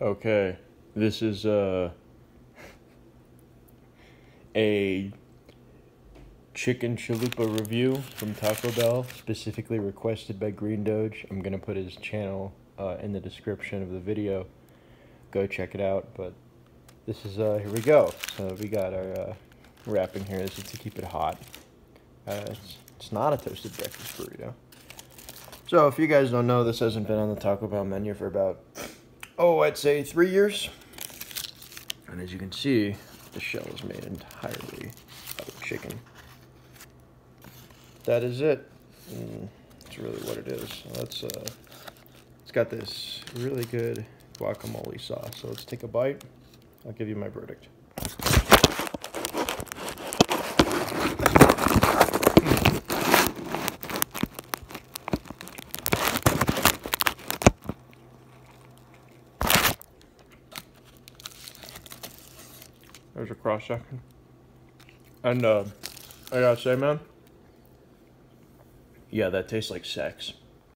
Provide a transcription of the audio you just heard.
Okay, this is uh, a chicken chalupa review from Taco Bell, specifically requested by Green Doge. I'm gonna put his channel uh, in the description of the video. Go check it out. But this is uh, here we go. So we got our uh, wrapping here. This is to keep it hot. Uh, it's, it's not a toasted breakfast burrito. So if you guys don't know, this hasn't been on the Taco Bell menu for about oh, I'd say three years. And as you can see, the shell is made entirely out of chicken. That is it. Mm, that's really what it is. Let's, uh, it's got this really good guacamole sauce. So let's take a bite. I'll give you my verdict. There's a cross section. And uh, I gotta say, man, yeah, that tastes like sex.